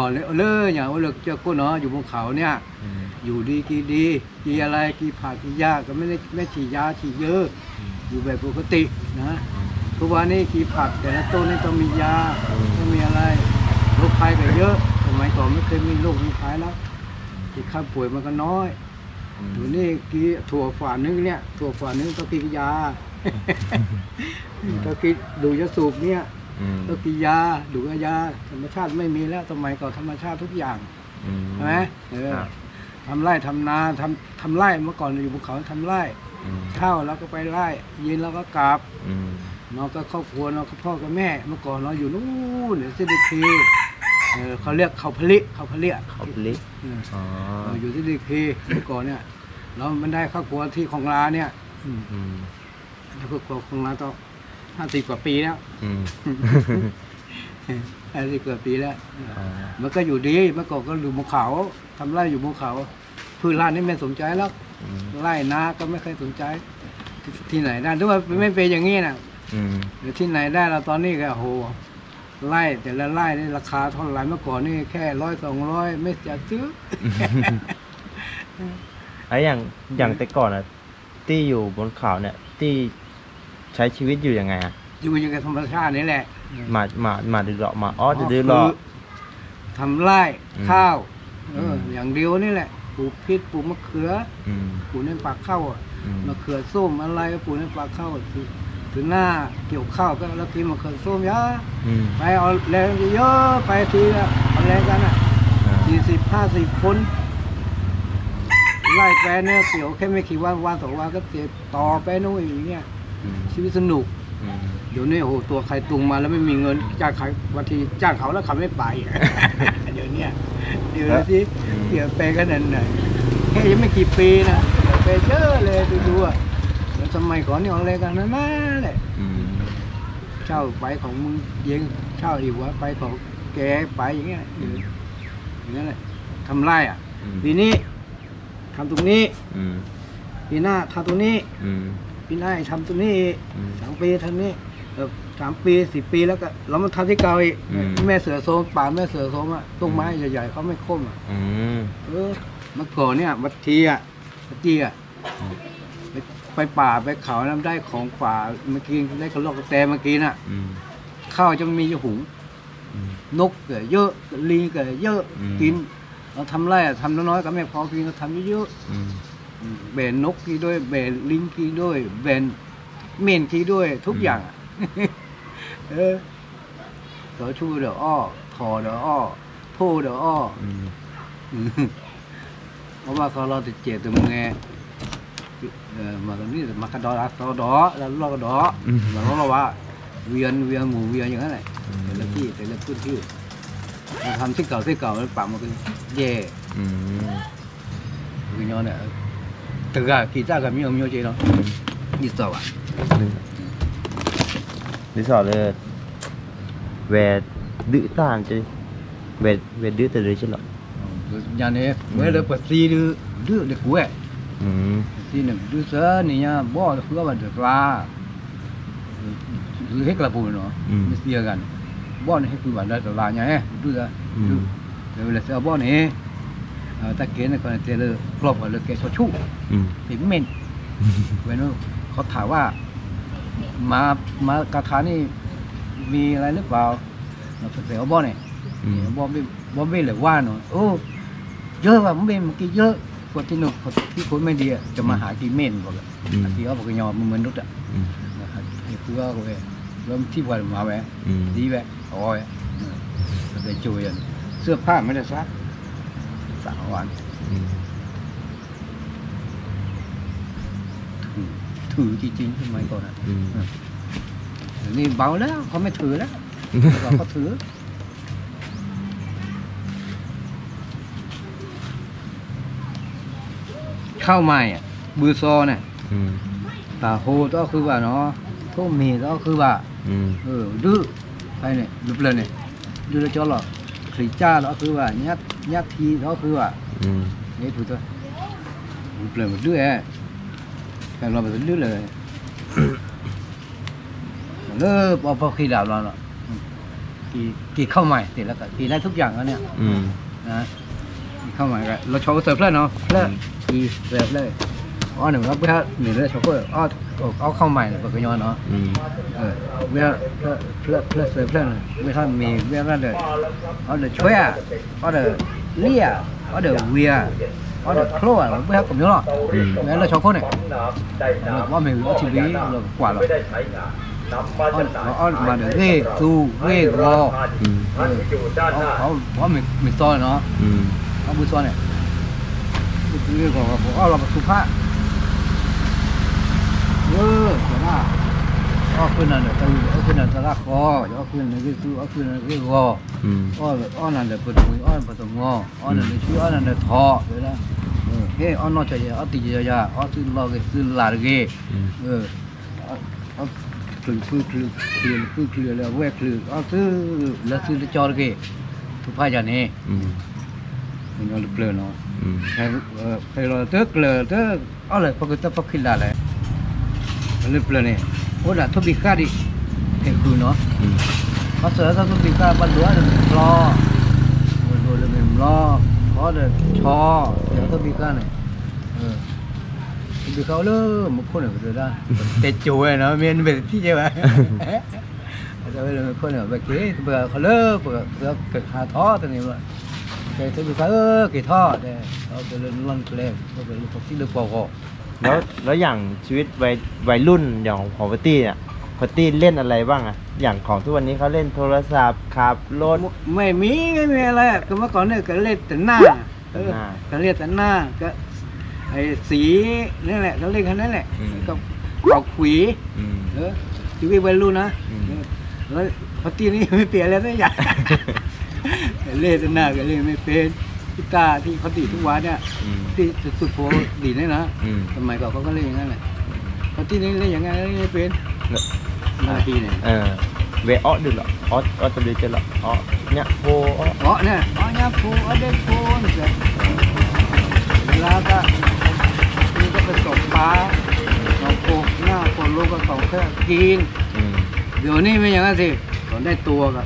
เออเมื่อก่อนเลยเลยอย่างว่าเลิกเจ้ากูเนาะอยู่บนเขาเนี่ย อืมอยู่ดีกินดีกินอะไรกินผักกินหญ้าก็ไม่ได้ไม่ฉีดยาฉีดเยอะอยู่แบบปกตินะทุกวันนี้กินผักแต่ละต้นนี่ต้องมียาต้องมีอะไรโรคภัยก็เยอะสมัยก่อนไม่เคยมีโรคมีภัยแล้วที่ข้าป่วยมันก็น้อยอืมอยู่นี่กินถั่วฝานึงเนี่ยถั่วฝานึงต้องกินยา ต้องกินดูดยาสูบเนี่ย อืมต้องกินยาดูดยาธรรมชาติไม่มีแล้วสมัยก่อนธรรมชาติทุกอย่างอืมใช่ไหมเออครับทำไร่ทำนาทำทำไร่เมื่อก่อนอยู่ภูเขาทำไร่อืมเช้าแล้วก็ไปไร่เย็นแล้วก็กลับอืมนอนก็ครอบครัวนอนกับพ่อกับแม่ เมื่อก่อนเราอยู่นู่นเนี่ยซีดีคีเออเขาเรียกเขาพลิเขาพลิอะเขาพลิกเอออ๋อเอออยู่ที่ดีคีเมื่อก่อนเนี่ยเรามันได้ครอบครัวที่ของลาเนี่ยอืมอืมแล้วครอบครัวของลาต้อง ห้าสิบกว่าปีแล้วอืม ห้าสิบกว่าปีแล้ว อ๋อมันก็อยู่ดีเมื่อก่อนก็อยู่บนเขาทำไร่อยู่บนเขาพืชร้านนี่ไม่สนใจแล้วอืมไร่นาก็ไม่เคยสนใจ ที่ที่ไหนได้ถ้าว่าไม่เป็นอย่างนี้นะอืมหรือที่ไหนได้เราตอนนี้ก็โอ้โหไร่แต่ละไร่นี่ราคาเท่าไหร่เมื่อก่อนนี่แค่ร้อยสองร้อยไม่จะซื้อ ไอ้อย่างอย่างแต่ก่อนอะที่อยู่บนเขาเนี่ย ที่ ใช้ชีวิตอยู่ยังไงอะอยู่อย่างกับธรรมชาตินี่แหละมามามาดื้อหรอมาอ๋อจะดื้อหรอคือทำไร่อืมข้าวเอออม อย่างเดียวนี่แหละปลูกพริกปลูกมะเขืออืมปลูกในปากข้าวอะอืมมะเขือส้มอะไรก็ปลูกในปากข้าวคือถึงหน้าเกี่ยวข้าวก็แล้วกินมะเขือส้มยาอืมไปเอาแรงเยอะๆไปทีละเอาแรงกันอะอ่าสี่สิบห้าสิบคนไล่ไปเนี่ยเกี่ยวแค่ไม่กี่วันวันสองวันก็เสียต่อไปนู่นอย่างเงี้ยอืม ชีวิตสนุกอืมเดี๋ยวนี้โอ้โหตัวใครตุงมาแล้วไม่มีเงินจ้างใครบางทีจ้างเขาแล้วเขาไม่ไปเดี๋ยวเนี้ยเดี๋ยวที่เกี่ยวไปกันนั่นน่ะแค่ยังไม่กี่ปีนะไปเยอะเลยดูดูๆอะแล้วสมัยก่อนนี่อะไรกันนั่นแหละอืมเช่าไปของมึงเยังเช่าอีกวะไปของแกไปอย่างเงี้ยเอออย่างนั้นแหละทำไรอะอืมปีนี้ทำตรงนี้อืมปีหน้าทำตรงนี้อืม ปีหน้าทำตรงนี้อีกอืมสองปีทำนี้เออสามปีสี่ปีแล้วก็เรามาทำที่เก่าอีกอืม แม่เสือโซมป่าแม่เสือโซมอะต้นไม้ใหญ่ๆเขาไม่โค่มอะอืม เออเมื่อก่อนเนี่ยวัดทีอะวัดจีอะอืมไปไปป่าไปเขาน้ำได้ของป่าเมื่อกี้ได้กระรอกกระแตเมื่อกี้น่ะอืม ข้าวจะมีอยู่หุงอืม นกก็เยอะลิงก็เยอะอืม กิน เราทำไรอะทำน้อยๆก็ไม่พอกินก็ทำเยอะอืมๆอืม แบนนกกินด้วยแบนลิงกินด้วยแบนเม่นกินด้วย ทุกอย่างอะเออต่อชูเดี๋ยวอ้อถอเดี๋ยวอ้อโพเดี๋ยวอ้ออืมอืมเพราะว่าเขาเราติดเจตมึงไงเออมาตรงนี้มากระดอรักตอดอแล้วลอกกระดอแล้วเราว่าเวียนเวียนหมูเวียนอย่างนั้นแหละแต่ละที่แต่ละพื้นที่เราทำที่เก่าที่เก่าแล้วปรับมาเป็นแย่อืมคือย้อนเนี่ย ตึกอะกีตาร์กับมีเอามีเอาเจเนาะนี่ต่ออะรีสอร์ทเลยเวดดื้อตามจะเวดเวดดื้อแต่ดื้อใช่หรอ nhà này mới được bật xi đưa đưa được quẹ อืม xi này đưa sớ này nha bỏ được khứa vào được ra đưa hết là bùi nó Ừ. mới xia gần bỏ này hết cứ vào đây là nhà ấy đưa ra Ừ. đưa rồi là sẽ bỏ này à, ta kế này còn là là lọc vào được cái số chú อืม thì mình เว้นว่าเขาถามว่า มามากาถานี่มีอะไรหรือเปล่าเราเสียบ่เนี่ยอืมบ่ไม่บ่ไม่เลยว่าหน่อยโอ้เยอะว่ะมันเป็นเมื่อกี้เยอะคนที่หนุ่มคนที่คนไม่ดีอะจะมาหากินเม่นบอกเลยอืมที่เขาบอกว่ายอมมันเหมือนนุษย์อะอืมนะครับนี่คือว่าเว้ยเริ่มที่วันมาแว้อืมดีแว้โอ้ยก็ไปจุยอันเสื้อผ้าไม่ได้ซักสามวันอืมถือถือจริงๆทำไมก่อนอะอืมเดี๋ยวนี้เบาแล้วเขาไม่ถือแล้วเราก็ถือเข้าไม้อะบือซอเนี่ยอืมตาโฮก็คือว่าเนาะทุ่มมีก็คือว่าอืมเออดื้อไปเนี่ยดุเลยเนี่ยดื้อแล้วจอหรอกขลีจ้าก็คือว่ายัด ยัดทีก็คือว่าอืมนี่ถูกตัวดุเลยมันดื้อแอะแต่เราเป็นดื้อเลยเลิกพอพอขี้ดาวเราเนาะกี่กี่เข้าใหม่เสร็จแล้วก็กี่ได้ทุกอย่างแล้วเนี่ยอืมนะกี่เข้าใหม่ก็เราโชว์เสิร์ฟเลยเนาะเลิกกี่เสิร์ฟเลย อ๋อหนึ่งครับเพื่อหนึ่งเลยโชว์เพื่ออ๋อเอาเข้าใหม่เลยปกติเนาะอืมเออเพื่อเพื่อเพื่อเพื่อเสิร์ฟเพื่อนไม่ท่านมีเพื่อเดี๋ยวอ๋อเดี๋ยวช่วยอะอ๋อเดี๋ยวเลี่ยอ๋อเดี๋ยวเวียอ๋อเดี๋ยวโคลอะเพื่อผมเนาะอืมงั้นเราโชว์คนเนี่ยว่า mình có TV là quả rồi on on mà được ghê tu ghê gò อืม có có mình mình to nó อืม có bữa to này ghê gò có là một số khác ơ cái nào có khuyên là được từ có khuyên là ta ra khó có khuyên là cái tu có khuyên là cái gò อืม on on là được bật mũi on bật ngò on là được chú on là được thọ vậy đó ghê on nó chạy on tì ra ra on từ lo cái từ là ghê อืมเออเอาเอาคลือคลือคลือคลือคลือคลือแล้วแวกคลือเอซื้อแล้วซื้อจอร์เกทุกพายานี่อืมมันเอาเปลือยเนาะอืมใครเออใครรอเตอเกลือเตอเอาเลยปกติปักขิลาเลย มันเปลือยนี่โอ้ล่ะทุบิกาดิเห็นคือเนาะอืมเพราะเสือถ้าทุบิกาบันดัวเดี๋ยวมันรอมันโดนเลยมันรอเพราะเดี๋ยวชอเดี๋ยวทุบิกาเนี่ยเออ bị khâu lơ một con ở rồi đó tết chủ này nó miền về ที่ใช่ไหม rồi bây giờ một con ở về kế bây giờ lơ bây giờ cực hà thó thế này mà cái thứ bị khâu cái thó đây nó cái lên lăn lên nó cái lúc ที่ được vào gò แล้วแล้วอย่างชีวิตวัยวัยรุ่นอย่างของของพัตตี้เนี่ยพัตตี้เล่นอะไรบ้างอะอย่างของทุกวันนี้เขาเล่นโทรศัพท์ขับรถ ไม่มีไม่มีอะไรก็เมื่อก่อนเนี่ยก็เล่นแต่หน้าเออหน้าก็เล่นแต่หน้าก็ไอ้สีนี่แหละก็เล่นแค่นั้นแหละอืมก็เป่าขวีอืม เออชีวิตวัยรุ่นนะอืม เออแล้วพอตีนี้ไม่เปลี่ยนแล้วสักอย่าง เล่นหน้าก็เล่นไม่เป็น กีตาร์ที่เขาดีดทุกวันเนี่ยอืม ที่สุดโฟดีดเนี่ยนะอืม สมัยก่อนเขาก็เล่นอย่างนั้นแหละพอตีนี้เล่นอย่างนั้นเล่นไม่เป็นมาปีเนี่ยเออเวออดึกหรอออออตดึกจะหรอออเนี่ยโบอออ๋อเนี่ยอ๋อเนี่ยโฟอ๋อเด็กโฟนี่แหละเวลาก็นี่ก็ไปตกปลาตกโกหน้าคนลูกก็ตกแค่กินอืมเดี๋ยวนี้ไม่อย่างนั้นสิตอนได้ตัวก็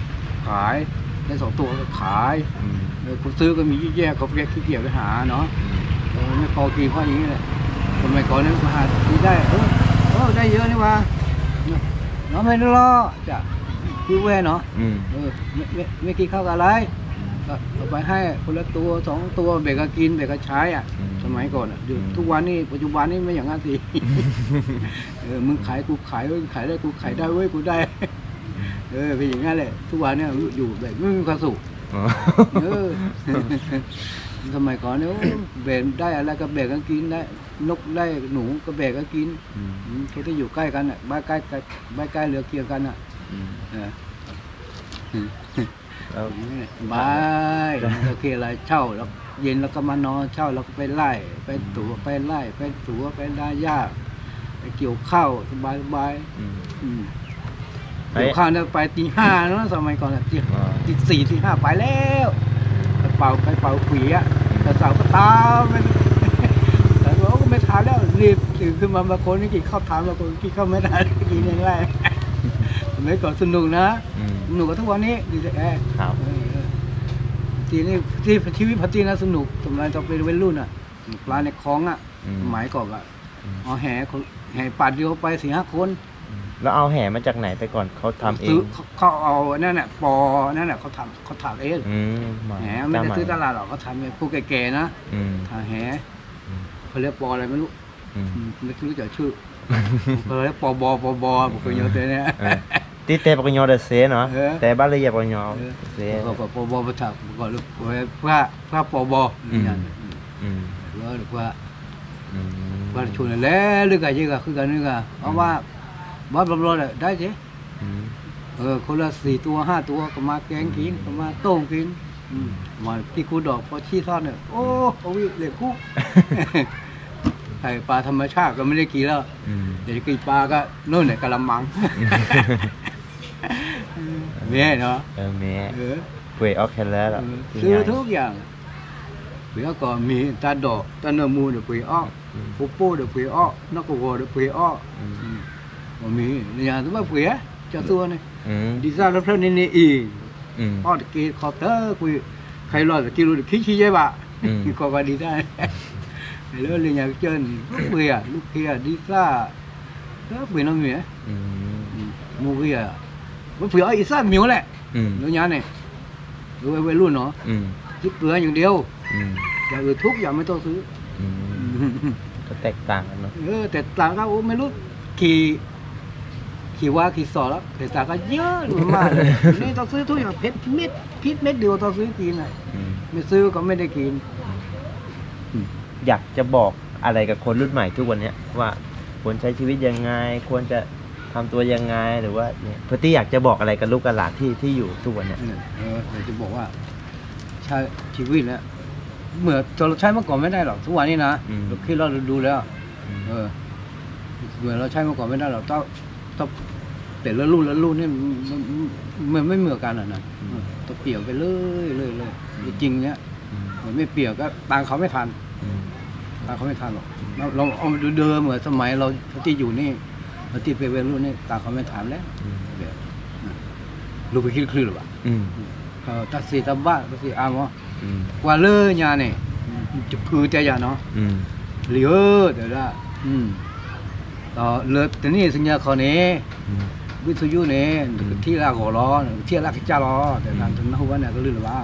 ขาย ได้สองตัวก็ขายอืมเออ คุณซื้อก็มีแยกเขาแยกขี้เกียจไปหาเนาะเออไม่พอกินเพราะอย่างนี้แหละสมัยก่อนนั้นมาหากินได้เออเออได้เยอะนี่หว่าเนาะไม่ได้รอจ้ะคือแว่เนาะอืมเออไม่ไม่ไม่กินข้าวกับอะไรก็เอาไปให้คนละตัวสองตัวแบ่งกันกินแบ่งกันใช้อะ สมัยก่อนอะเดี๋ยวทุกวันนี้ปัจจุบันนี้ไม่อย่างนั้นสิเออมึงขายกูขายเว้ยขายได้กูขายได้เว้ยกูได้ เออเป็นอย่างนั้นแหละทุกวันเนี่ยอยู่แบบไม่มีความสุขอ๋อ เออสมัยก่อนเนี่ยโอ้แบ่งได้อะไรก็แบ่งกันกินได้ นกได้หนูก็แบ่งกันกินอืมอืมเขาที่อยู่ใกล้กันอะบ้านใกล้ใกล้บ้านใกล้เรือเคียงกันอะอืมเออแล้วบายโอเคอะไรเช่าแล้วเย็นแล้วก็มานอนเช่าแล้วก็ไปไล่ไปตัวไปไล่ไปตัวไปได้ยากไปเกี่ยวข้าวสบายสบายอืมอืมไอ้ เกี่ยวข้าวเนี่ยไปตีห้าเนาะสมัยก่อนอะตีอ๋อตีสี่ตีห้าไปแล้วไปเป่าไปเป่าขุยอะแต่สาวก็ตามไปแต่ว่าก็ไม่ทานแล้วรีบตื่นขึ้นมาบางคนนี่กินข้าวทานบางคนกินข้าวไม่ได้กินอย่างไรสมัยก่อนสนุกนะอืมสนุกกว่าทุกวันนี้ดีแต่แอร์ครับเออเออทีนี้ที่ชีวิตพัตตีนะสนุกสมัยตอนเป็นวัยรุ่นอะปลาในคลองอะอืมสมัยก่อนอะอืมเอาแห่คนแห่ปัดเดียวไปสี่ห้าคน แล้วเอาแห่มาจากไหนแต่ก่อนเขาทำเอซื้องเขาเขาเอานั่นน่ะปอนั่นน่ะเขาทำเขาทำเองอืมมาแหมไม่ได้จ้าซื้อหตลาดหรอกเขาทำเองพวกแก่ๆนะอืมทาแหอืมเขาเรียกปออะไรไม่รู้อืม อืมไม่รู้จักชื่อเขาเรียกปอบอปอบอผมเคยเยอะเลยเนี่ย เออตีเตปกญอเดเซเนาะเออ แต่บ้านเลยอย่าปกญอเออเซ เขาก็ปอบอประทับก็ลูกเพื่อเพื่อปอบออืมอย่างอืมแล้วหรือว่า อืมบ้านชนแล้วหรือกันยังก็คือกันนี่ก็เพราะว่า บ้านบำรุงได้สิอืมเออคนละสี่ตัวห้าตัวก็มาแกงกินก็มาต้มกินอืมมาที่คูดอกพอชี้ทอดเนี่ยโอ้โหเหล็กคุกไข่ปลาธรรมชาติก็ไม่ได้กินแล้วอืมเดี๋ยวกินปลาก็นู่นเนี่ยกะละมังเนี่ยเนาะเออแม่เออเปื่อยออกแค่แล้วเอล่ะอที่ซื้อใหญ่ทุกอย่างเผื่อก็มีตาดอกตาเนอมูเดี๋ยวเผื่ออ้ออืมปูโป้เดี๋ยวเผื่ออ้อนกกระวอเดี๋ยวเผื่ออ้อ อืมบ่มีอย่างที่ว่าเผื่อเจ้าตัวนี่อืมดีไซน์รถเพลินนี่นี่อีกอืมพ่อตะกี้ขอเตอร์คุยใครรอดตะกี้รู้คิดชี้ใช่ปะอืมมีกว่าดีได้แล้วเรื่องอย่างเช่นลูกเบียลูกเบียดีซ่าแล้วเบียน้องเมียอืมมูเบียว่าเผื่ออีซ่ามิวแหละอืมเรื่องนี้เนี่ยดูวัยรุ่นเนาะอืมคิดเกลืออย่างเดียวอืมอย่างอื่นทุกอย่างไม่ต้องซื้ออืมก็แตกต่างกันเนาะเออแต่ต่างก็โอ้ไม่รู้ขี่ ขี่ว่าขี่สอแล้วแต่ต่างก็เยอะมากเลยนี่ต้องซื้อทุกอย่างเพชรเม็ดพิษเม็ดเดียวต้องซื้อกินอะอืมไม่ซื้อก็ไม่ได้กิน อยากจะบอกอะไรกับคนรุ่นใหม่ทุกวันเนี้ยว่าควรใช้ชีวิตยังไง ควรจะทำตัวยังไงหรือว่าเนี่ยพอที่อยากจะบอกอะไรกับลูกกับหลานที่ที่อยู่ทุกวันเนี้ยเออเดี๋ยวจะบอกว่าใช้ชีวิตแล้วเหมือนเราใช้เมื่อก่อนไม่ได้หรอกทุกวันนี้นะเราคิดเราดูแล้ว เออเหมือนเราใช้เมื่อก่อนไม่ได้หรอกต้องต้อง แต่ละรุ่นละรุ่นนี่มันมันมันไม่เหมือนกันอะนะเออต้องเปลี่ยนไปเลยเลยเลยจริงๆเนี้ยอืมมันไม่เปลี่ยนก็ตามเขาไม่ทันอืมตามเขาไม่ทันหรอกเราเราเอามาดูเดิมเหมือนสมัยเราที่อยู่นี่เราที่เป็นวัยรุ่นนี่ตามเขาไม่ทันแล้วอืมเดี๋ยวลูกไปคิดคลื่นหรือเปล่าอืมเออตัดสีตับบ้าตัดสีอามออืมกว่าเลยญาเนี่ยจะคือแต่ยาเนาะอืมเหลือเดี๋ยวละอืมต่อเลือแต่นี่สัญญาเขาเนี่ยอืมวิทยุเนี่ ยอืมที่ลาหัวล้อที่ลากิจ้าล้อแต่นั้นถึงหัวเนี่ยก็ลื่นหรือว่า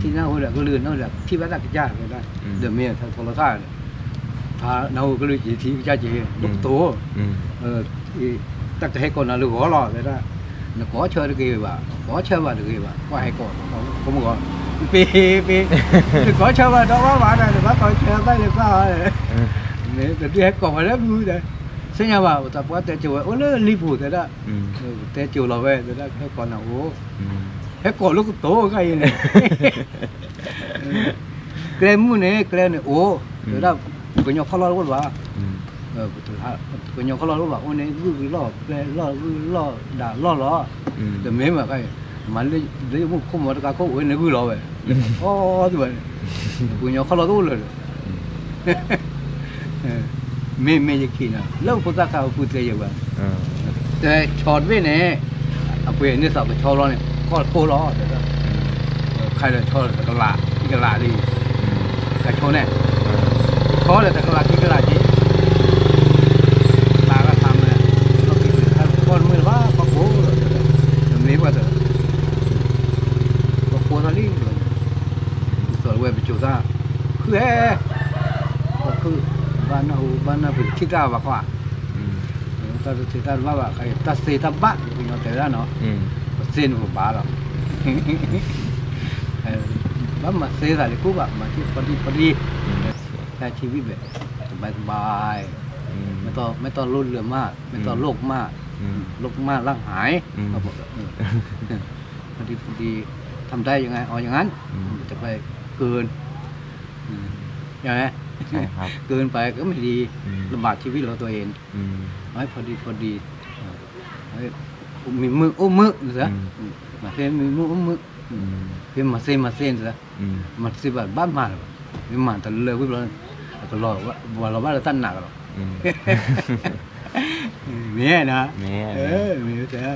ที่นั่งหัวเนี่ยก็ลื่นนั่นแหละที่วัดลากิจ้าก็ได้อืมเดี๋ยวเมียทางโทรทัศน์ถ้าเราก็เลยจีที่จ้าจีลูกโตอืมเออตั้งแต่ให้ก่อนนะลูกหัวล้อเลยนะ nó có chơi được cái bà có chơi vào được cái bà qua hai con không không có pi pi có chơi vào đó quá bạn này thì bác coi chơi tay được sao rồi อืม nếu từ đi hết còn phải rất vui đấy sinh nhà vào tập quá tê chiều ôi nó li phủ thế đó อืม Ừ, tê chiều là về thế đó hết còn nào ố อืม hết còn lúc tố cái gì này cái mu này cái này ố thế đó cái nhau khó lo quá bà อืม ờ cái nhau khó lo quá bà ôi này vui lo cái lo vui lo đã lo lo อืมแต่เม่มาไอ้มันเลยเลยมุกขโมยกา เขาเว้ยในกูรอเว้ยอ๋อตัวเนี่ยกูยอเขารอตัวเลยเม่เม่จะกินอ่ะแล้วพุทธะเขาพูดเลยว่า อ่า แต่ชอดเว้ยเนี่ยอ่ะเว้ยนี่สับชอรอเนี่ยก็โครอแต่ก็ใครเลยชอแต่ก็ลาที่ก็ลาดีแต่ชอเนี่ยชอเลยแต่ก็ลาที่ อะไรกูบ้ามาที่พอดีพอดีอืมแค่ชีวิตแบบสบายสบายอืมไม่ต้องไม่ต้องรุ่นเรือมาก ไม่ต้องโลกมากอืมโลกมากร่างหายอืมเขาบอกเออพอดีพอดีทำได้ยังไงเอาอย่างนั้นอืมจะไปเกินอืมใช่ไหม ใช่ครับ เกินไปก็ไม่ดีอืม ลำบากชีวิตเราตัวเองอืมให้พอดีพอดีเออให้มีมืออุ้มมือเสียอืมอืม มาเส้นมีมืออุ้มมืออืมเพียงมาเส้นมาเส้นเสียอืมมาสิแบบบ้านมาเลยไม่มาแต่เลยวิบเลยก็รอว่าว่าเราบ้านเราตั้งหนักหรอกอืมเมียนะ แม่เออเมียใช่